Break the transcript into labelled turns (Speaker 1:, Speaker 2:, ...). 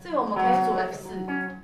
Speaker 1: 这个我们可以组 F 四。